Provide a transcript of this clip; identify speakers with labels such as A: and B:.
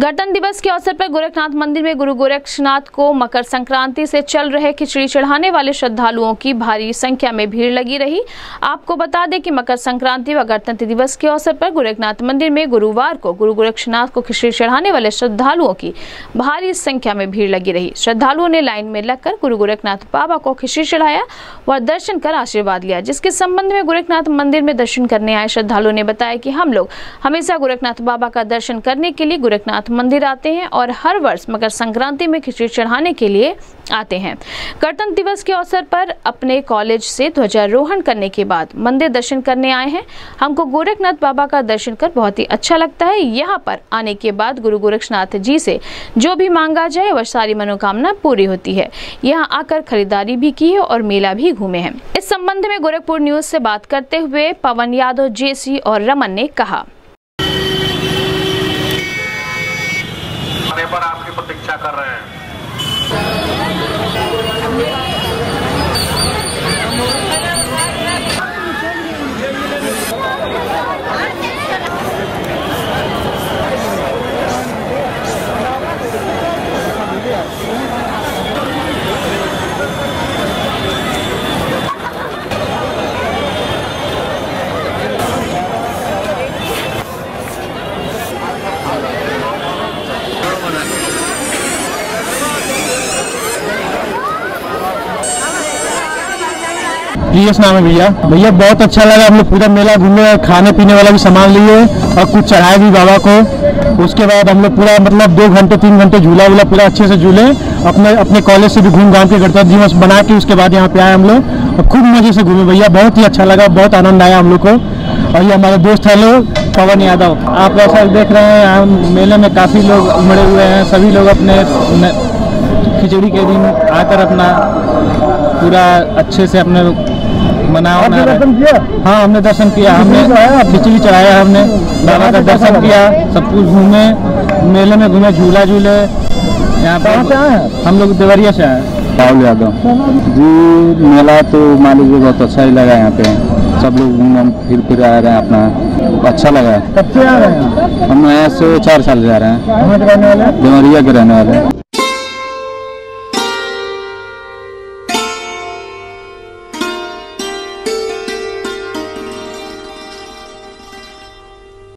A: गणतंत्र दिवस के अवसर पर गोरखनाथ मंदिर में गुरु गोरक्षनाथ को मकर संक्रांति से चल रहे खिचड़ी चढ़ाने वाले श्रद्धालुओं की भारी संख्या में भीड़ लगी रही। आपको बता दें कि मकर संक्रांति व गणतंत्र दिवस के अवसर पर गोरखनाथ मंदिर में गुरुवार को गुरु गोरक्षनाथ को खिचड़ी चढ़ाने वाले श्रद्धालुओं की भारी संख्या में भीड़ लगी रही। श्रद्धालुओं ने लाइन में लगकर गुरु गोरखनाथ बाबा को खिचड़ी चढ़ाया व दर्शन कर आशीर्वाद लिया, जिसके संबंध में गोरखनाथ मंदिर में दर्शन करने आए श्रद्धालुओं ने बताया कि हम लोग हमेशा गोरखनाथ बाबा का दर्शन करने के लिए गोरखनाथ गोरखनाथ मंदिर आते हैं और हर वर्ष मकर संक्रांति में खिचड़ी चढ़ाने के लिए आते हैं। गणतंत्र दिवस के अवसर पर अपने कॉलेज से ध्वजारोहण करने के बाद मंदिर दर्शन करने आए हैं। हमको गोरखनाथ बाबा का दर्शन कर बहुत ही अच्छा लगता है। यहाँ पर आने के बाद गुरु गोरखनाथ जी से जो भी मांगा जाए, वह सारी मनोकामना पूरी होती है। यहाँ आकर खरीदारी भी की है और मेला भी घूमे हैं। इस संबंध में गोरखपुर न्यूज़ से बात करते हुए पवन यादव, जेसी और रमन ने कहा।
B: आने पर आपकी प्रतीक्षा कर रहे हैं।
C: प्रियस नाम है भैया। भैया, बहुत अच्छा लगा हम लोग पूरा मेला घूमे और खाने पीने वाला भी सामान लिए, और कुछ चढ़ाए भी बाबा को। उसके बाद हम लोग पूरा मतलब दो घंटे, तीन घंटे झूला वूला पूरा अच्छे से झूले, अपने अपने कॉलेज से भी घूम घाम के गणतंत्र दिवस बना के उसके बाद यहाँ पे आए हम लोग। और खूब मज़े से घूमे भैया, बहुत ही अच्छा लगा, बहुत आनंद आया हम लोग को। और ये हमारे दोस्त है लोग, पवन यादव। आप ऐसा देख रहे हैं, हम मेले में काफ़ी लोग उमड़े हुए हैं, सभी लोग अपने खिचड़ी के दिन आकर अपना पूरा अच्छे से अपने मना वना रहे हाँ हमने दर्शन किया। हमने खिचड़ी चढ़ाया हमने। बाबा का दर्शन किया सब कुछ घूमे मेले में घूमे झूला झूले यहाँ पे हम लोग देवरिया से आए।
D: राहुल यादव। जी मेला तो मान लीजिए बहुत अच्छा ही लगा यहाँ पे। सब लोग घूम घाम फिर फिर आ रहे हैं अपना। अच्छा लगा।
C: कब से आ रहे हैं?
D: हम यहाँ से चार साल रहे हैं।
C: के रहने वाले हैं?
D: देवरिया के रहने वाले हैं।